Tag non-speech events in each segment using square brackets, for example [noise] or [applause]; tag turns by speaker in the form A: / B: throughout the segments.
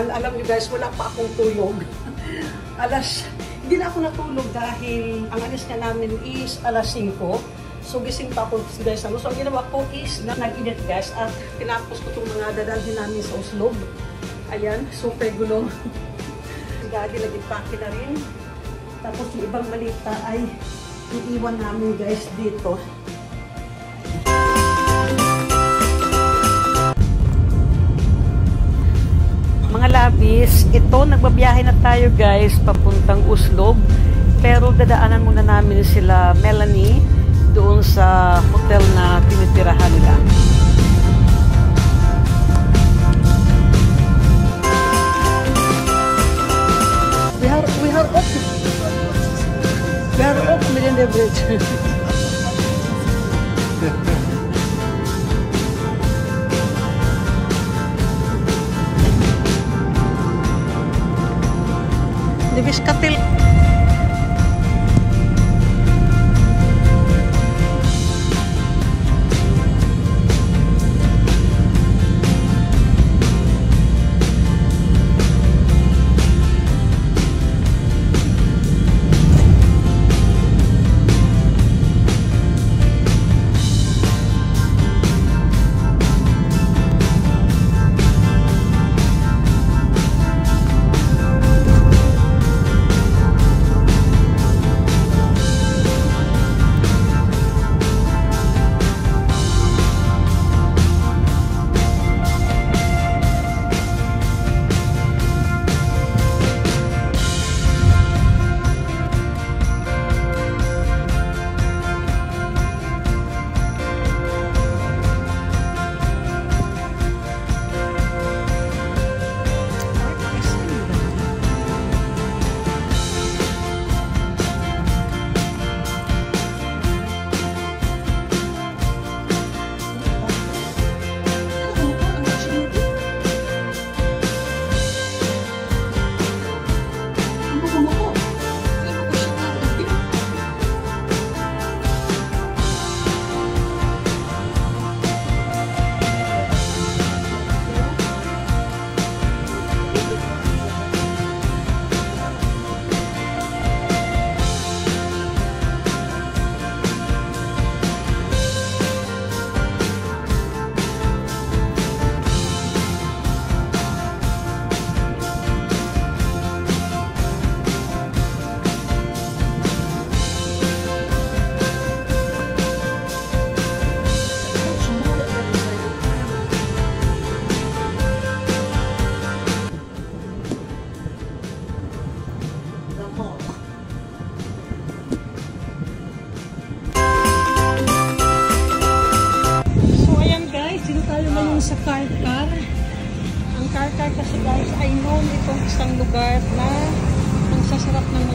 A: dyan, alam nyo guys, wala pa akong tulog. [laughs] alas, hindi na ako natulog dahil ang alis nga namin is alas 5. So gising pa ako guys. So ang ginawa ko is na nag-init guys at tinapos ko itong mga dadalhin namin sa uslob. Ayan, super gulo. si Daddy lagi [laughs] paki na rin. Tapos yung ibang malita ay iiwan namin guys dito. Labis, ito nagbabiyahe na tayo guys papuntang Uslob. Pero dadaanan muna namin sila Melanie doon sa hotel na tinitirahan nila. We are we are up. We are up the bridge. [laughs] വിഷ്കത്തിൽ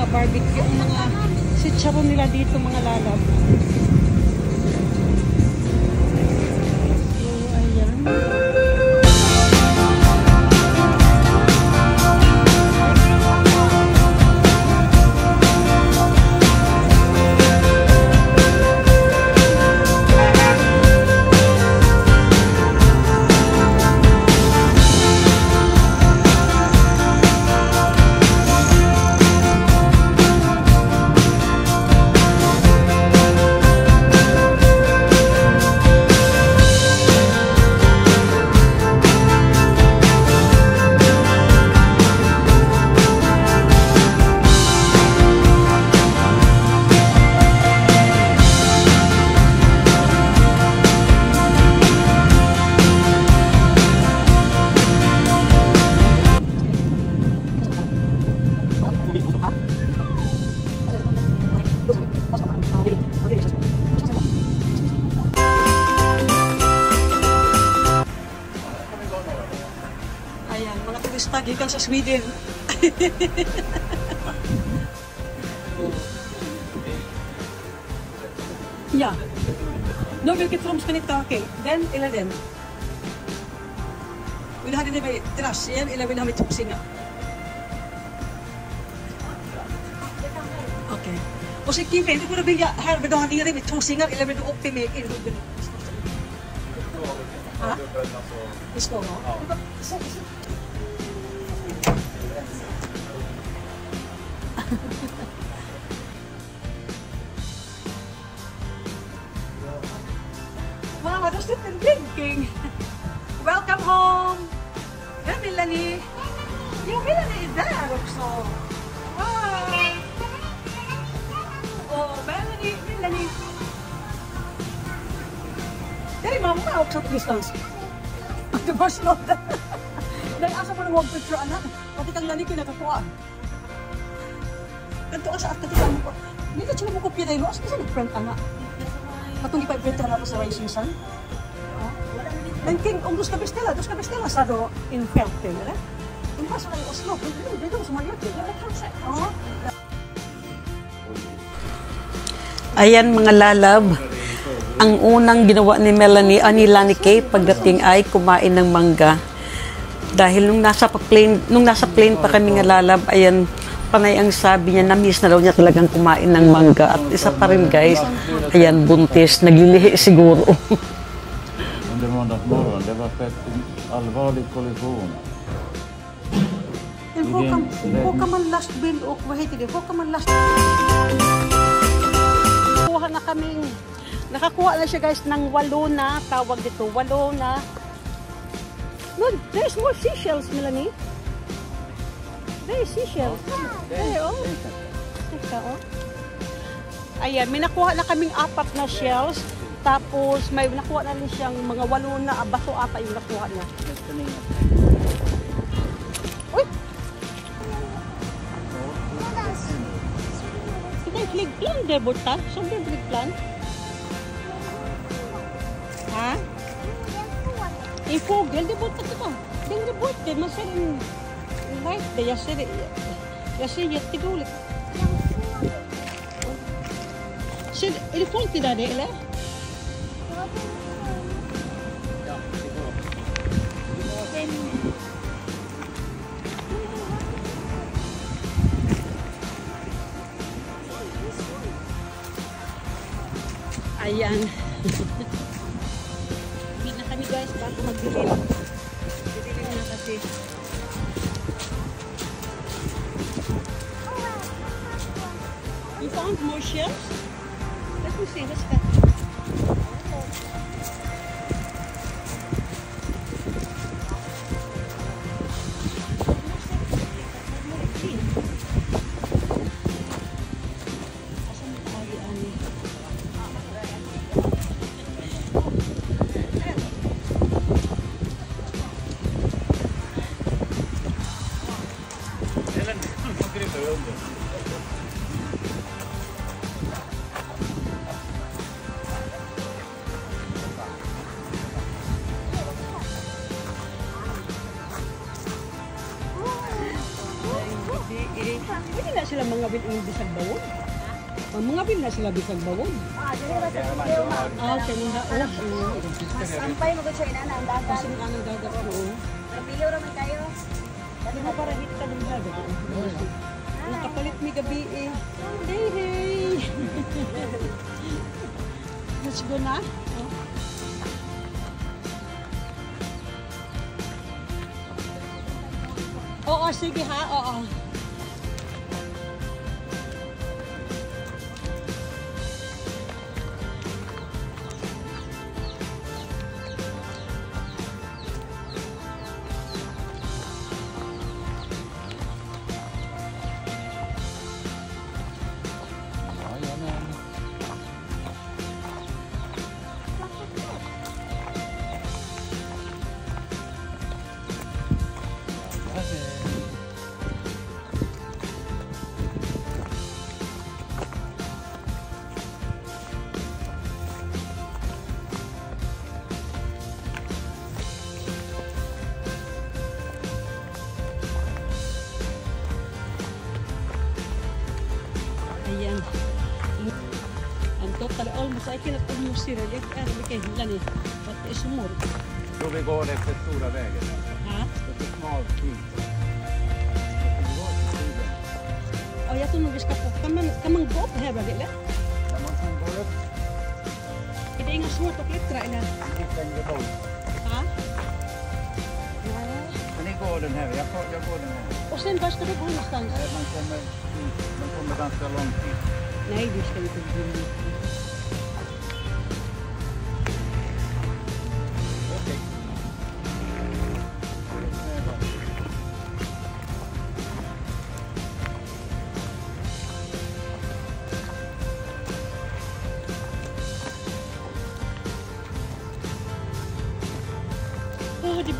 A: mga barbecue, mga sitcharon nila dito mga lalab. lagi kan sa ja. Nu wil ik het niet taken. Den eller den. Vill du ha den med terrassen eller vill du ha med toxinga? Okej. Okay. Och så kikar inte på att vilja här vill du ha nere med toxingar eller vill du uppe med en rubben? Ja. I Skåne? Ja. interested and drinking. Welcome home.
B: Yeah, Melanie. Yeah, Melanie is there also. Hi. Oh, Melanie, Melanie. Mama ka out this house. The bus not there. Dari asa picture anak. Pati kang nani kinakakuha. Ganto ka sa at kati mo ko. Hindi ka mo. Asa ka sa nag-friend anak? Katong ipag-better na ako sa Rising Sun. Dan king om du ska beställa, du ska beställa så då in 50 eller? De passar i Oslo, det är de som har gjort det. Ja, kanske.
A: Ayan mga lalab, ang unang ginawa ni Melanie, anila ni Kay pagdating ay kumain ng mangga. Dahil nung nasa plane, nung nasa plane pa kami nga lalab, ayan, panay ang sabi niya, na-miss na daw niya talagang kumain ng mangga. At isa pa rin guys, ayan, buntis, naglilihi siguro. [laughs]
C: under måndagsmorgon. Det var skett en allvarlig kollision.
A: Men hur kan, hur kan man lastbil och vad heter det, hur kan man last... Kuha na kaming, nakakuha na siya guys ng walo na, tawag dito, walo na. No, there's more seashells, Melanie. There is seashells. There, oh. Teka, oh. Ayan, may nakuha na kaming apat na shells. Tapos may nakuha na rin siyang mga walo na baso ata yung nakuha niya. Uy! Kita flygplan där borta. Såg du en flygplan? Ha? En fågel där borta titta. Längre bort där. Man ser en en light där. Jag ser det. Jag ser jättedåligt. Ser, är det folk där det eller? Ayan. Hindi na kami guys bago magdilim. Didilim na kasi. You found more shells? Let me see. What's that? Bisag bawon. Ang mga bin na sila bisag bawon.
D: Ah, dili ba sa video, ma'am?
A: Ah, okay. Mga oh.
D: Sampay mo ko siya ina na ang dagat.
A: Kasi anong dagat ko.
D: Nabilo raman kayo.
A: Hindi mo para dito ka ng dagat. Nakapalit mi gabi eh. Hey, hey. [laughs] Let's go na. Oh. Oo, sige ha. Oo. Ang total almost, I cannot almost see det. Jag är mycket himla ni. För att det är så mörkt.
C: Då vi går efter stora vägen.
A: Ha?
C: Det är smalt skogen.
A: Och jag tror nog vi ska få, kan man, kan man gå upp här eller?
C: Ja, man kan gå upp
A: Är det inga svårt att klättra eller?
C: lite längre bort.
A: Ha?
C: Men ni går den här. Jag, går- jag går den här.
A: Och sen var ska vi gå någonstans?
C: Man kommer, man kommer ganska långt hit.
A: Nej, vi ska inte gå dit.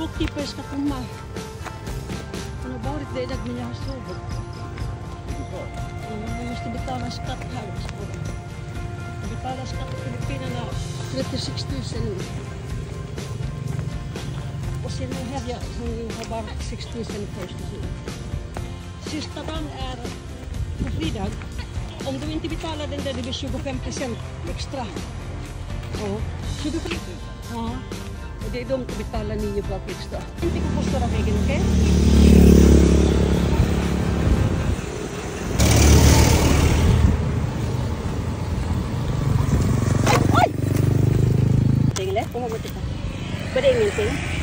C: bookkeeper
A: ska komma. Hon har varit delad men jag har sovit. Mm, jag måste betala skatt här också. Jag betalar skatt i Filippinerna 36 000. Och sen nu här, jag, har bara 6 000 först. Sista dagen är på fredag. Om du inte betalar den där, det blir 25 procent extra. Ja. 25 000? Ja. Är dumt att betala 9 block extra. Inte på stora vägen, okej? Tingnan, pumamuti ka. Ba det ingenting?